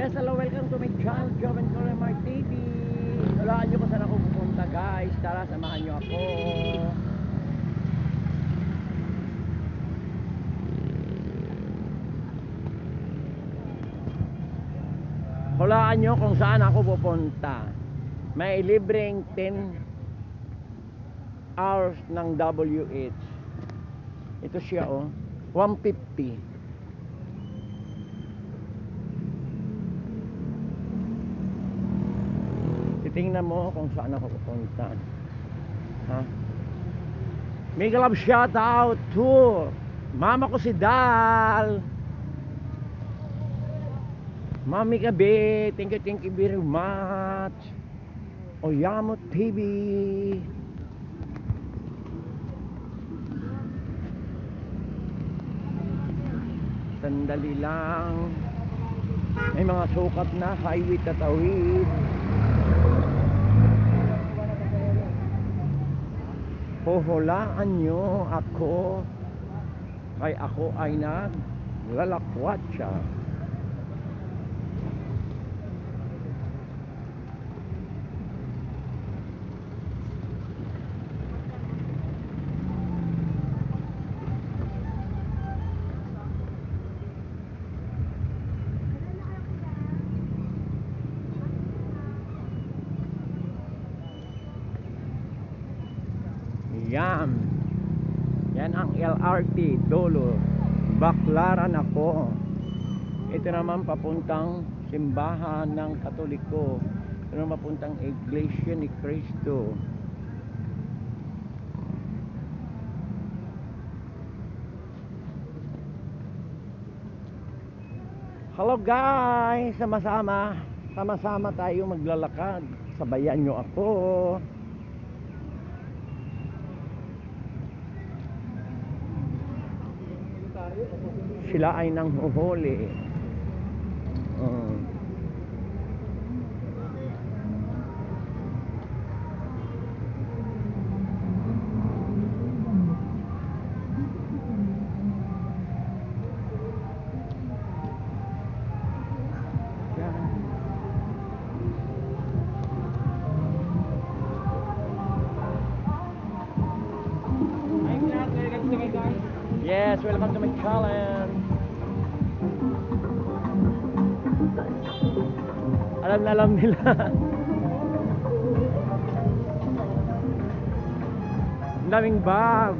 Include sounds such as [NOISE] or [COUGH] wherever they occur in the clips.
Yes, hello, welcome to my channel, Joven Coremar TV. Walaan nyo kung saan ako pupunta guys. Tara, samahan nyo ako. Hulaan nyo kung saan ako pupunta. May libreng 10 hours ng WH. Ito siya oh. 150. Titingnan mo kung saan ako pupunta. Ha? Mega love shout out to mama ko si Dal. Mami Kabe, thank you, thank you very much. Oyamo TV. Sandali lang. May mga sukat na highway tatawid. Huhulaan nyo ako kay ako ay naglalakwatsa. LRT Dolo. Baklaran ako. Ito naman papuntang simbahan ng Katoliko. Ito naman papuntang Iglesia ni Cristo. Hello guys! Sama-sama. Sama-sama tayo maglalakad. Sabayan nyo ako. Sila ay nang nila. Daming bag.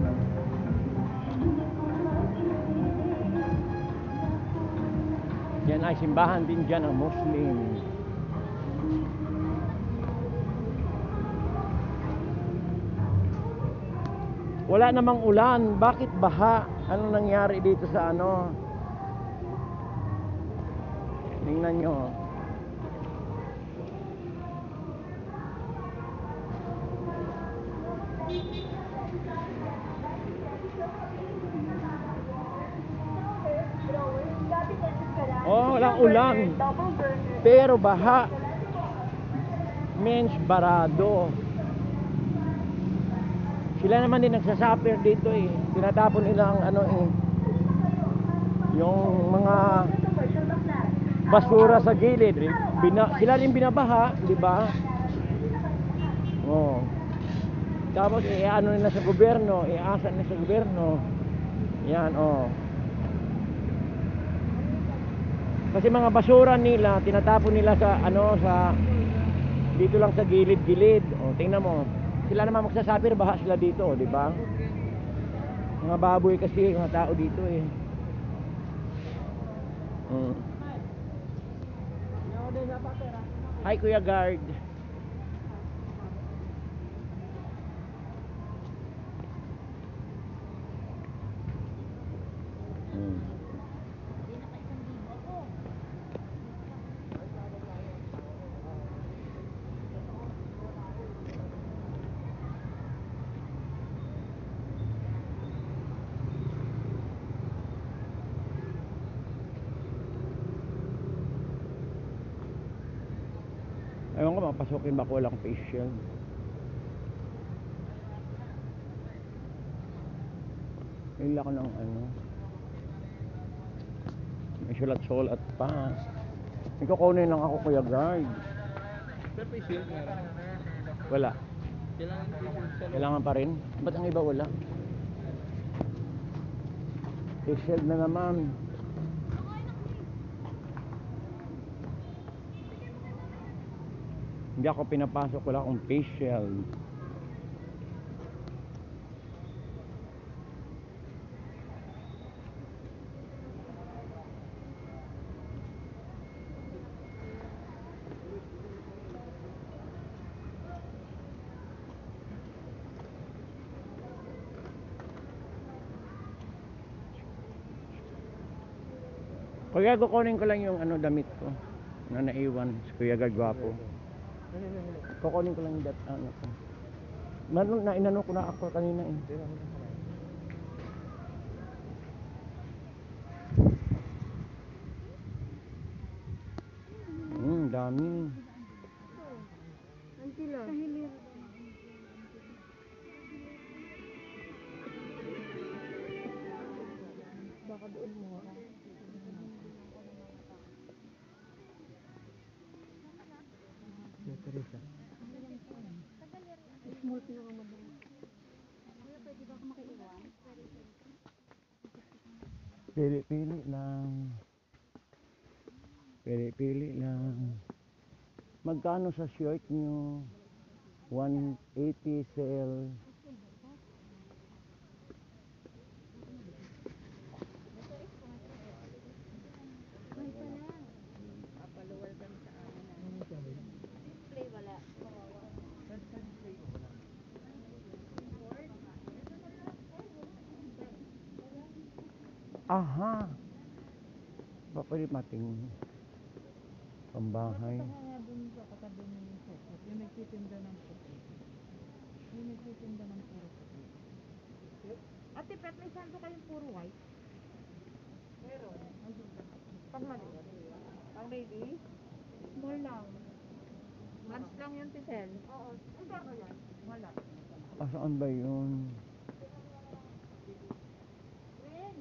Yan ay simbahan din dyan ng Muslim. Wala namang ulan. Bakit baha? Ano nangyari dito sa ano? Tingnan nyo. Oh, walang ulan. Pero baha. Means barado. Sila naman din nagsasuffer dito eh. Tinatapon nila ang ano eh. Yung mga basura sa gilid. Bina, sila din binabaha, di ba? Oh. Tapos i-ano nila sa gobyerno, iasa nila sa gobyerno. Yan, oh. Kasi mga basura nila, tinatapon nila sa ano sa dito lang sa gilid-gilid. Oh, tingnan mo. Sila naman magsasuffer, baha sila dito, oh, di ba? Mga baboy kasi, mga tao dito eh. Mm. Hi Kuya Guard. Mm. Ba ko walang facial? Hila ko ng ano. May sulat-sulat pa. May kukunin lang ako kuya guard. Face shield meron. Wala. Kailangan pa rin? Ba't ang iba wala? Face shield na naman. Hindi ako pinapasok, wala akong face shield. Kuya, kukunin ko lang yung ano damit ko na naiwan Kuya Gagwapo. Kukunin ko lang yung dat ano ko. Mano na inano ko na ako kanina eh. Smooth na ka madalas. Kuya, pwede ba ako makiiwan? Pili-pili lang. Pili-pili lang. Magkano sa shirt nyo? 180 sale. Aha! Ba pwede mating pambahay? Punta ka nga dun sa katabi mo yung soko. Yung nagtitinda ng puti. Yung nagtitinda ng puro puti. Ate Pet, may sando kayong puro white? Meron. Pag maliit. Pang baby? Small lang. Lunch lang yun, Titel? Oo. Hindi ako yan. Wala. Asaan ba yun? Rin,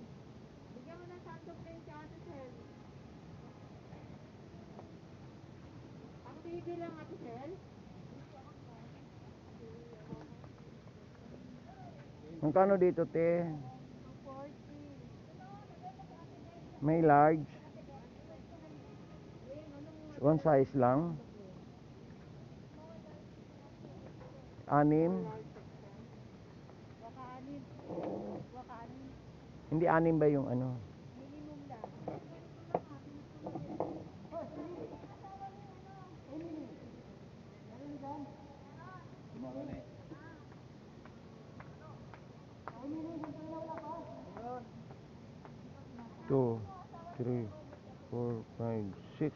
bigyan mo ng sando plain si Ate Sel. Ang baby lang Ate Sel. Magkano dito, te? May large? One size lang? Anim? Hindi anim ba yung ano? Two, three, four, five, six.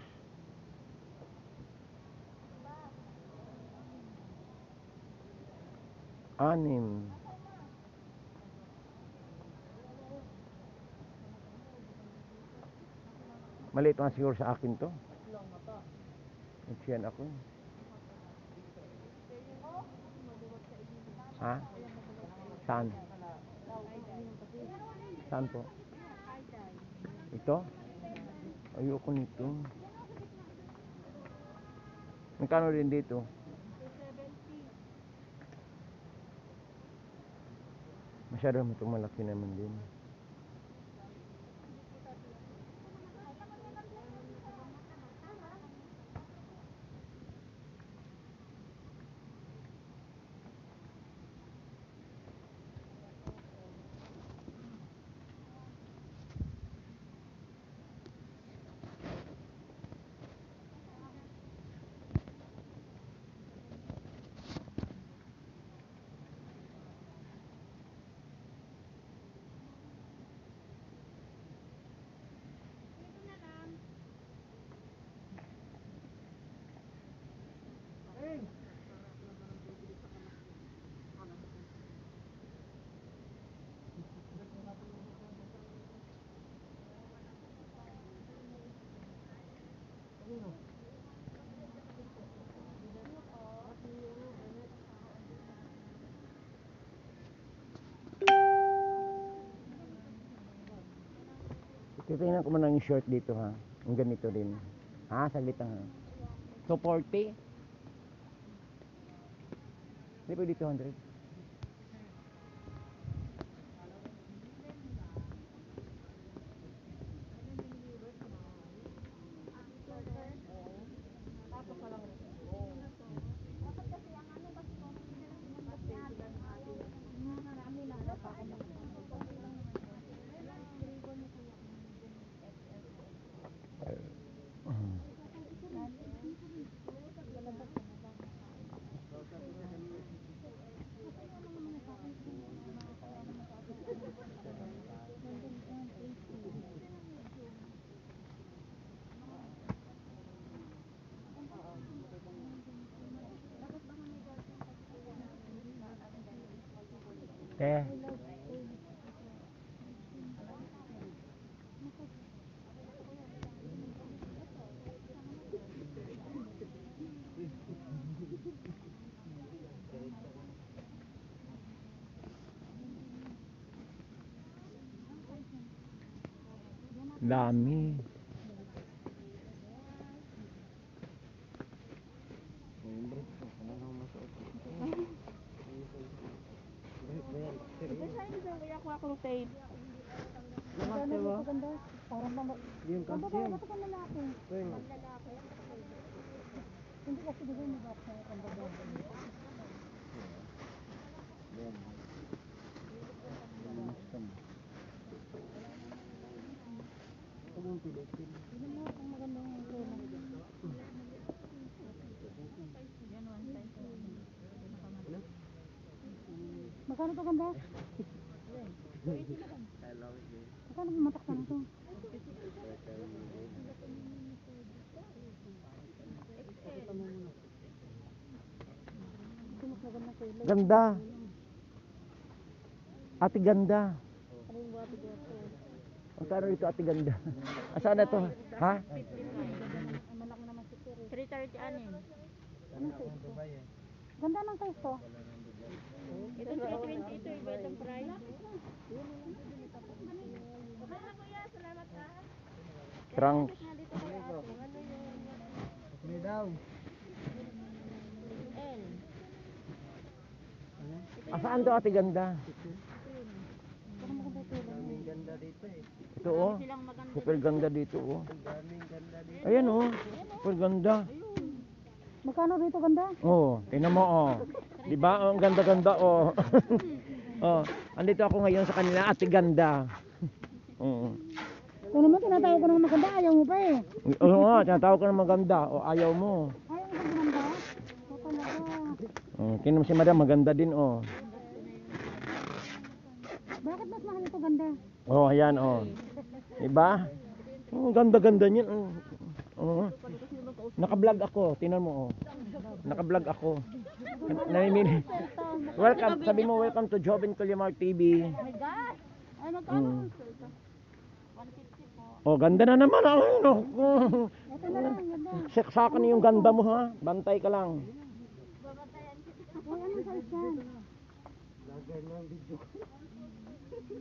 Anim. Maliit nga siguro sa akin to. Nagsiyan ako. Ha? Saan? Saan po? Ito? Ayoko nito. Magkano din dito? Masyado mo malaki naman din. Titingnan ko muna yung short dito ha. Ang ganito din. Ha, saglit lang. ha. So, 40? Hindi pwede 200. Te. Dami. Kaya ko akong tape. Parang mga... Yung Ang babae, ba't ka lalaki? Hindi kasi di ba may baksa ang babae. Yun mo, ang magandang tema. Magkano to ganda? [LAUGHS] Magkano pumatak ka na to? Ito mas maganda kulay. Ganda. Ate ganda. Ano yung ko ito? Ang kano ito ate ganda? [LAUGHS] Asaan na to? Ha? Ang malaki naman si Sir. 330 anin. Anong size to? Ganda ng size to. Ito 320 ito, iba itong price. Trunk. Nga dito kay ate. Ano yung Hindi daw. Asaan to ate ganda? Daming ganda dito eh. Ito oh. Silang maganda. Super ganda dito oh. Daming ganda dito. Ayan oh. Super ganda. Magkano dito ganda? Oh, tingnan mo oh. 'Di ba? Oh, ang ganda-ganda oh. [LAUGHS] oh, andito ako ngayon sa kanila ate ganda. Oo. Kung naman tinatawag ko ng maganda, ayaw mo pa eh. Oo nga, tinatawag ko ng maganda. O ayaw mo. Ayaw mo pa ganda? O talaga. Oh, kinom si madam, maganda din oh. Bakit mas mahal ito ganda? Oh, ayan oh. Diba? Oh, ganda-ganda niyan. Oh. Oh. Naka-vlog ako, tingnan mo oh. Naka-vlog ako. Namimili. Welcome, sabi mo welcome to Joven Culimar TV. Oh my God! Ay, magkano Mm. ang shirt? 150 po. Oh, ganda na naman. Ano? Ito na lang, ganda. Saksakan yung ganda mo ha. Bantay ka lang. Uy, anong size yan?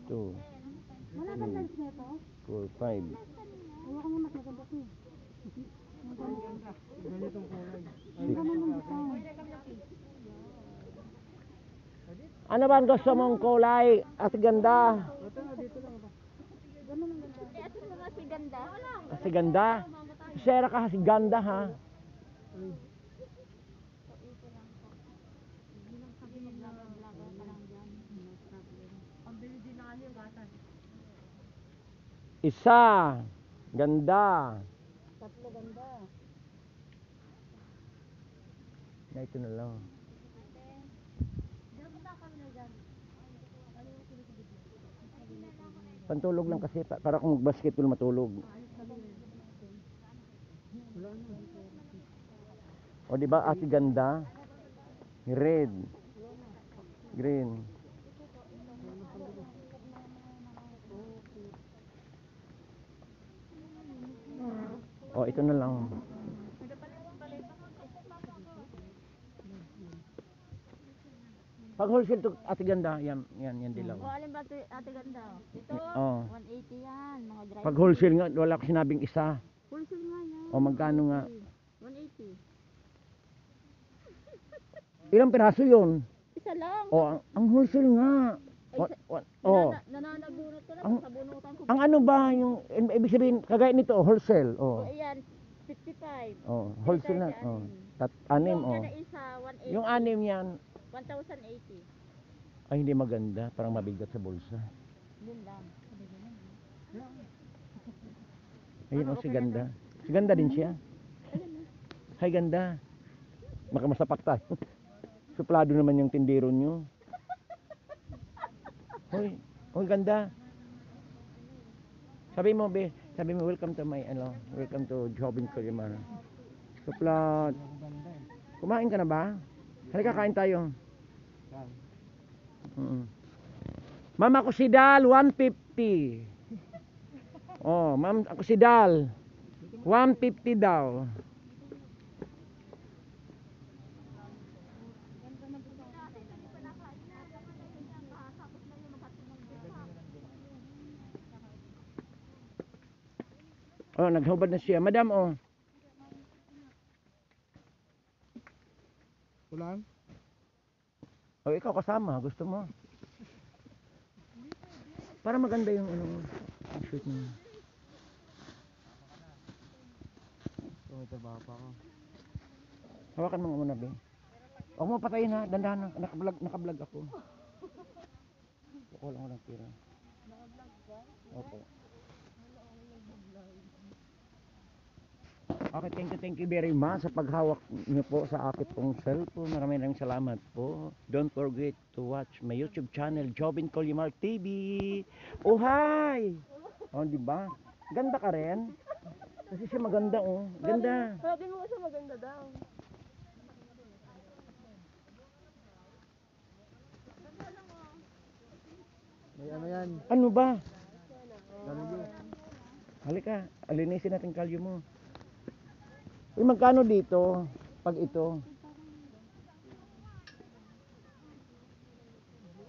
Two, Wala bang size nito? four, five. Ayaw ko nga mas maganda to eh. Ang ganda. Ganitong kulay. Ang ganda. Ano ba ang gusto mong kulay at ganda? Ganda ng ganda. Eh, ito mga si ganda. Kasi ganda. Sera ka kasi ganda ha. Isa. Ganda. Tatlo ganda. Na ito na lang. Pantulog lang kasi pa- para kung basketball matulog. O di ba ate ganda? Red. Green. O ito na lang. Pag wholesale to ate ganda, yan, yan, yan dilaw. O, alin ba ito, ate ganda? Ito, Oo. 180 yan. Mga dry. Pag wholesale nga, wala ko sinabing isa. Wholesale nga yan. O magkano nga? 180. Ilang piraso yun? Isa lang. O, ang, ang wholesale nga. Ay, O, sa- o, o. Nanana- nananabunot ko lang Ang- sa bunutan ko. ang ano ba yung, ibig sabihin, kagaya nito, wholesale. O, O, ayan, 55. o wholesale na. O, tat, anim, Yung o. na isa, 180. Yung anim yan, 1,080. ay hindi maganda. Parang mabigat sa bulsa. Yun lang. Ayun, o, si ganda. Si ganda din siya. Hay, ganda. Baka masapak tayo. [LAUGHS] Suplado naman yung tindero nyo. Hoy, hoy, ganda. Sabi mo, be, sabi mo, welcome to my, ano, welcome to Jobin Kalimar. Suplat. Kumain ka na ba? Halika, kain tayo. Mm. Ma'am, ako si Dal, 150. Oh, ma'am, ako si Dal. 150 daw. Oh, naghubad na siya. Madam, oh. Kulang? Oh, ikaw kasama. Gusto mo? Para maganda yung ano mo. yung Shoot mo. Tumitaba pa ako. Hawakan mo nga muna, be. Huwag mo patayin ha. Dandahan na. Nakablog, nakablog ako. Wala ko lang tira. Opo. Okay, thank you, thank you very much sa paghawak niyo po sa akin pong cellphone. Maraming maraming salamat po. Don't forget to watch my YouTube channel, Jobin Colimar TV. Oh, hi! Oh, di ba? Ganda ka rin. Kasi siya maganda, oh. Ganda. Sabi mo siya maganda daw. May ano yan? Ano ba? Halika, alinisin natin kalyo mo. Uy, magkano dito? Pag ito?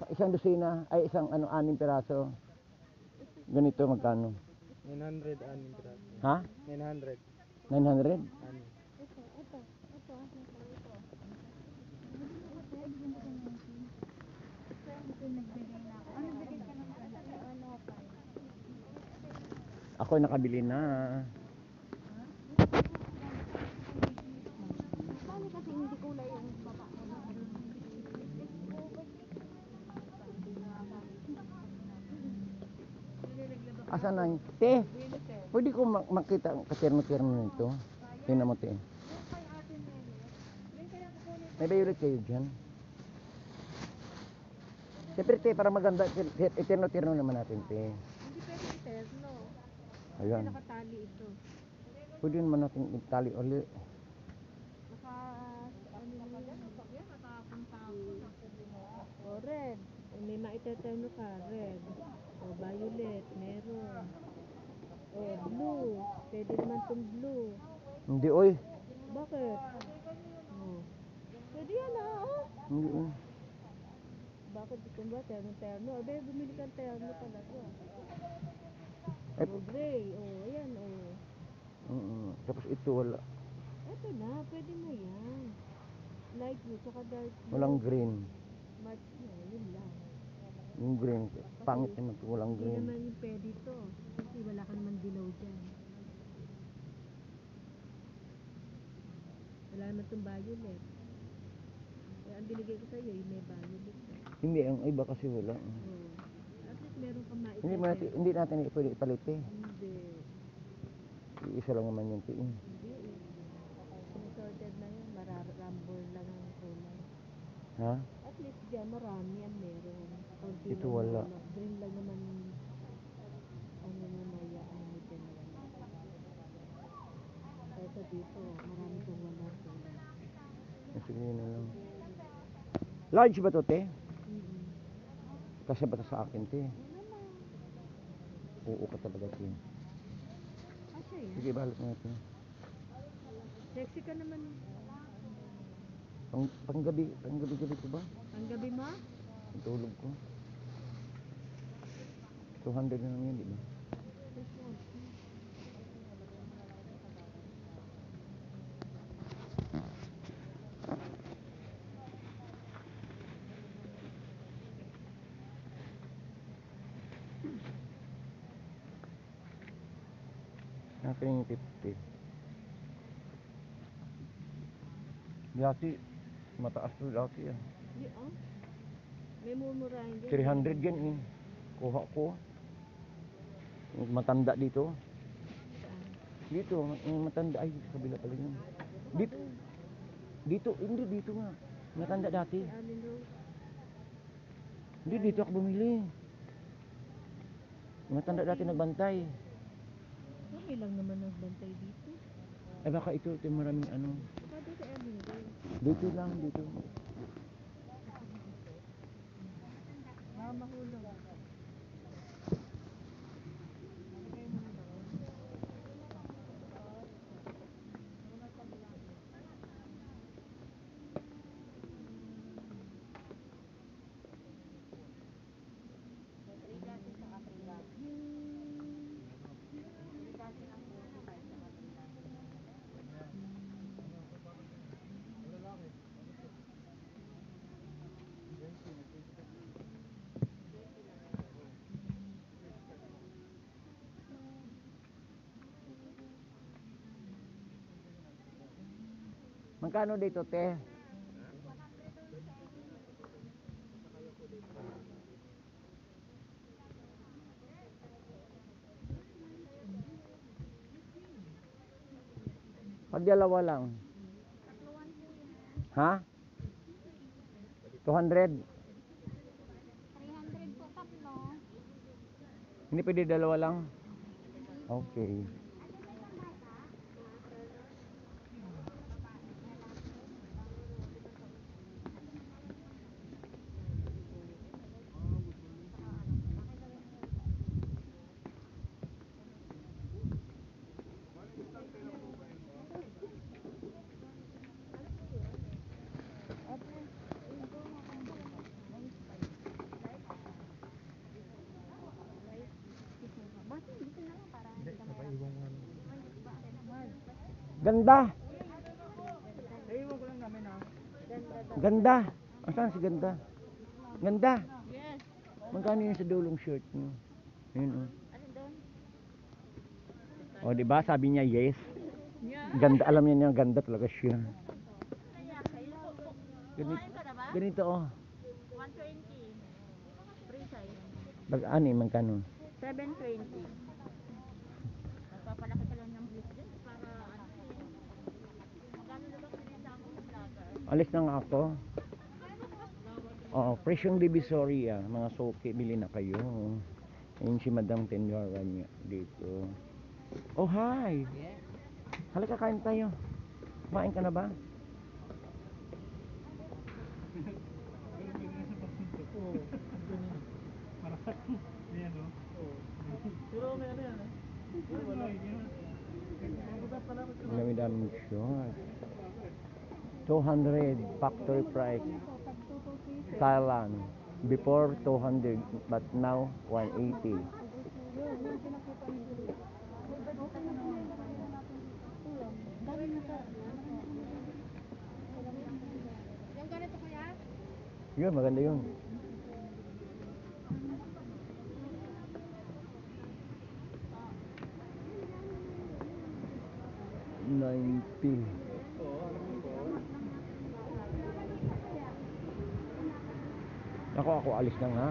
Sa isang dosina, ay isang ano, anim piraso. Ganito, magkano? 900 anim piraso. Ha? 900 900? anim. Ako nakabili na. Paano kasi hindi kulay yung baba? Asan na yun? Te, pwede ko mak- makita ang katerno-terno nito. Tingnan mo, te. May violet kayo dyan? Siyempre, te, para maganda, te- eterno-terno naman natin, te. Hindi pwede interno. Ayan. Nakatali ito. Pwede naman natin itali ulit. Naka, ano naman yan? Yan, nakakuntako. O, red. O, may maiteterno ka, red. O, violet, meron. O, blue. Pwede naman itong blue. Hindi, oy. Bakit? O. Pwede yan ah, oh. Hindi, oy. Bakit mo ba terno-terno? Abe, bumili kang terno talaga. Eh, O, gray. O, ayan, o. mm, tapos ito, wala. Eto na, pwede mo yan. Light blue, saka dark blue. Walang green. Match na, yun lang. Yung green, pangit naman ito, walang Hindi green. naman yung pwede to. Kasi wala ka naman dilaw dyan. Wala naman itong violet. Kaya ang binigay ko sa'yo, yung may violet. Hindi, ang iba kasi wala. Oh. At least meron kang maitay. Hindi, mo natin, hindi natin pwede ipalit eh. Hindi. Isa lang naman yung tiin. Hindi eh. Sorted na yan. Mararambol lang ang kulay. Ha? At least dyan, marami ang meron. Ito wala. Green lang naman ano na maya, mo dyan na wala. Kaysa dito, marami kang wala kulay. Sige na lang. Large ba to, te? Kasi ba to sa akin, te? Oo ka talaga, te. Yan. Sige, balot mo natin. Sexy ka naman. Pang, panggabi, panggabi-gabi ko ba? Ang gabi mo? Ang tulog ko. 200 na lang yun, di ba? Aking 50 Yasi Mataas to laki ah. Oh. May mumurahin dyan 300 yan eh. Kuha ko Matanda dito. Dito, yung matanda. Ay, sa kabila pala yun. Dito. Dito, hindi dito nga. Matanda dati. Hindi, dito ako bumili. Matanda dati nagbantay. Kami lang naman nagbantay dito. Ay baka ito, ito yung maraming ano. Dito lang, dito. Magkano dito, te? Pag dalawa lang. Ha? 200? 300 po tatlo. Hindi pwede dalawa lang? Okay. Ganda! Naiwan ko lang namin ha. Ganda! Asan si ganda? Ganda! Yes. Magkano yun sa dulong shirt niyo? Yun oh. Ano? O, di ba? Sabi niya yes. Ganda, alam niya niya, ganda talaga siya. Ganito, ganito oh. 120. Free size. Bag, ano magkano? 720. Magpapalaki ka lang ng bliss din para ano eh. Magkano na ba kinita mo sa vlogger? Alis na nga ako. Oo, presyong divisoria. Mga soke, bili na kayo. Ayun si Madam Tenyora niya dito. Oh, hi! Halika, kain tayo. Kumain ka na ba? Pero may ano yan eh. Ang dami-daming short. 200 factory price. Thailand. Before 200, but now 180. Yung ganito kuya? Yun, maganda yun. Ninety. Ako, ako, alis na nga.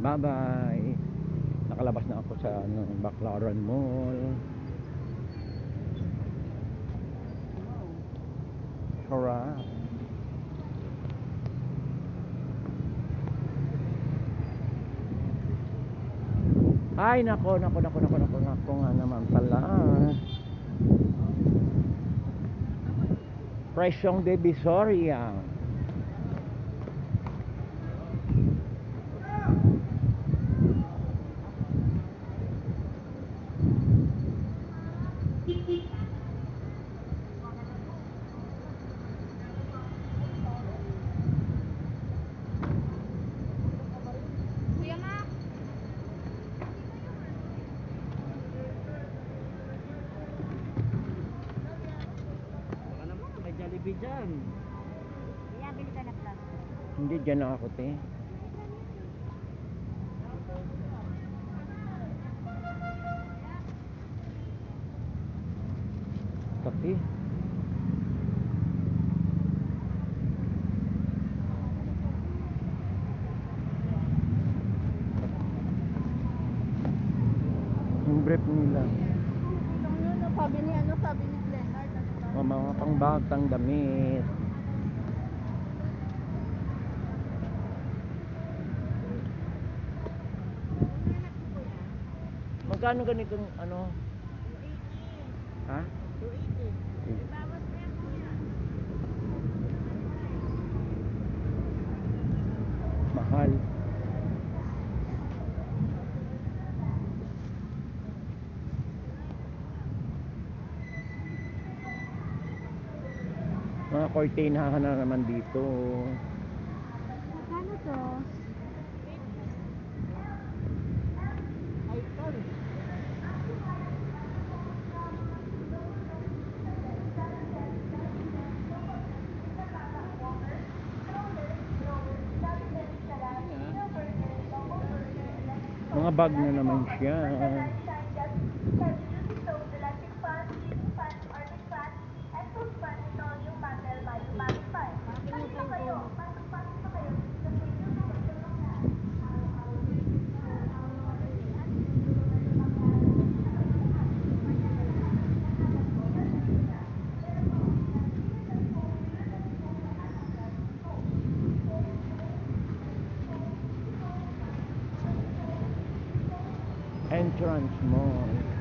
Bye-bye. Nakalabas na ako sa ano, Baclaran Mall. Sarap. Ay, nako, nako, nako, nako, nako, nako nga naman pala. Presyong Divisoria. dyan. Kaya bili ka na plaster. Hindi, dyan lang ako, te. Magkano ganitong ano? Ha? Mahal. Mga kortinahan na naman dito. Magkano to? Bag na naman siya. Entrance Mall.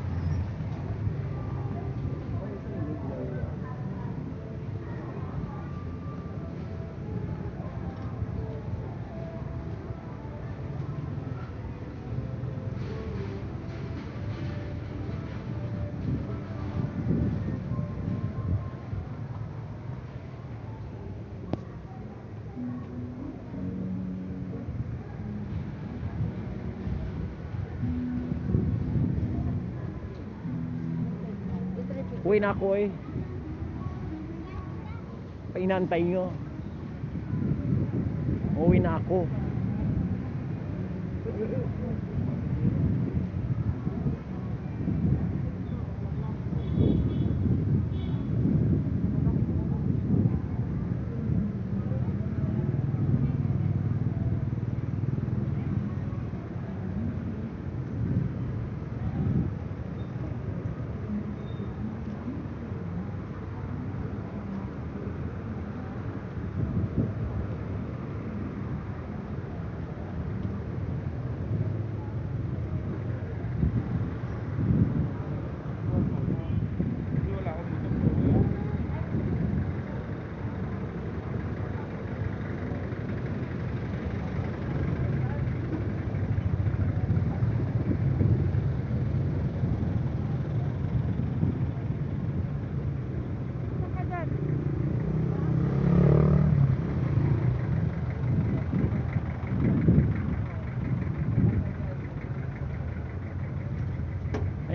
Uwi na ako eh. Painantay nyo. Uwi na ako.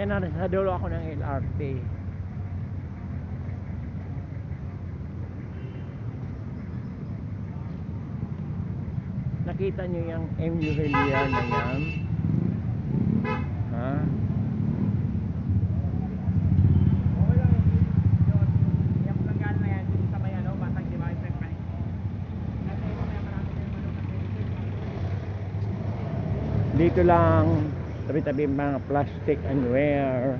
Ayan na, sa dulo ako ng LRT. Nakita nyo yung MU Villar na yan? Ha? Ano. Dito lang, tabi-tabi mga plastic and wear.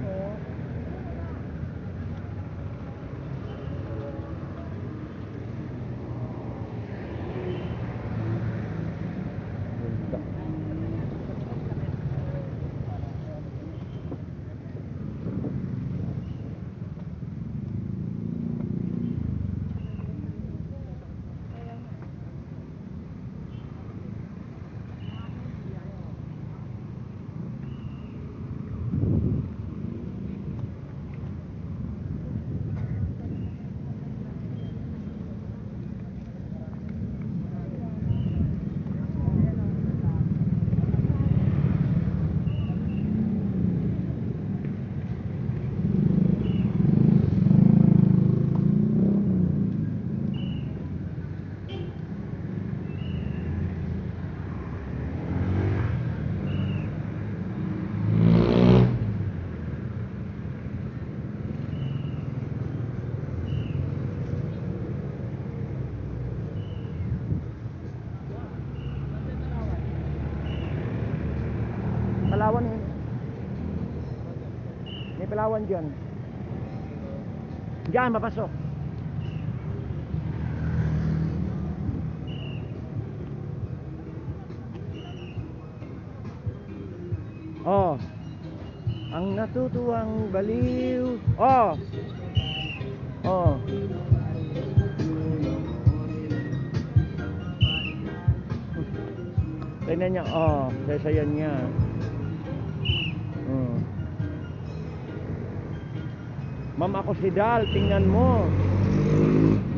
Ganda. Palawan yun. May Palawan dyan. Diyan, mapasok. Oh. Ang natutuwang baliw. Oh. Oh. Tingnan niya, oh, sasayan niya. Ma'am ako si Dal, tingnan mo.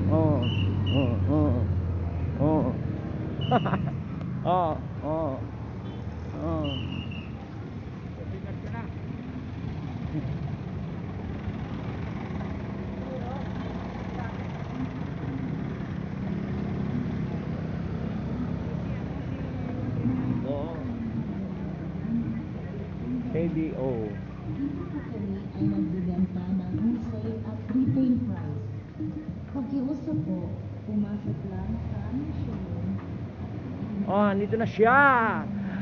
Oh, oh, oh. Oh. [LAUGHS] oh, oh. Oh. [LAUGHS] Tingnan KDO. ay nagbiganta ng husay at prepaid price. Pakiusap po, pumasok lang sa showroom Oh, andito na siya.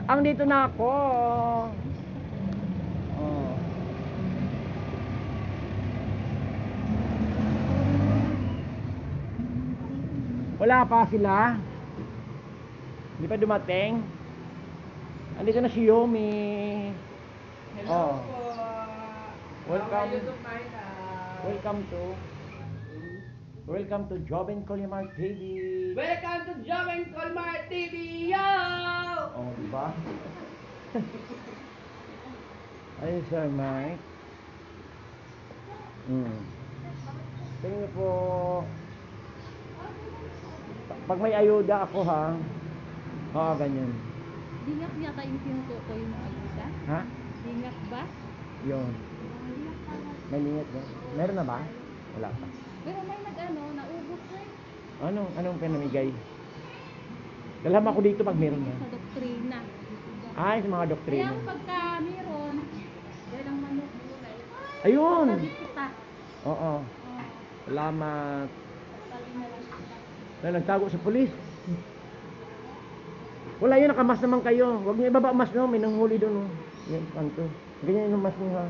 Ang dito na ako. Oh. Wala pa sila. Hindi pa dumating. Andito na si Yomi. Hello Oh. po. Welcome. Ah, Welcome to Welcome to Job and Colimar TV. Welcome to Job and Colmar TV, yo! Oh, di ba? [LAUGHS] Ayun, Sir Mike. Hmm. Tingnan niyo po. Pa- Pag may ayuda ako ha. Oo, ganyan. Dingak yata yung tinutukoy mo agisa? Ha? Dingak ba? Yun. May lingat ba? Meron na ba? Wala pa. Pero may nag-ano, naubos na eh. Ano? Anong pinamigay? Dalhan ako dito pag meron na. Sa doktrina. Ay, sa mga Kaya doktrina. ang pagka meron, dahil ang manok gulay. Ayun! Sabi kita. Oo. Oh, Salamat. sabi na lang kita. na nagtago sa pulis. Wala yun, nakamas naman kayo. Huwag niyo ibaba ang mas no, may nanghuli doon. Oh. Yan, kanto. Ganyan yung mas niyo ha.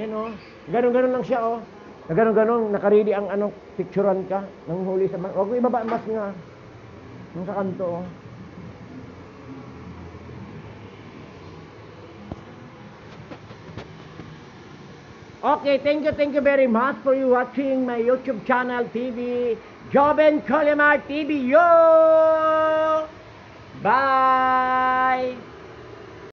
Yan oh. Ganon-ganon lang siya oh. Na ganon-ganon, nakaredy ang ano, picturean ka. Nanghuli sa mas. Huwag mo ibaba ang mas niyo ha. Yung sa kanto oh. Okay, thank you, thank you very much for you watching my YouTube channel TV, Joben Colimar TV. Yo! Bye!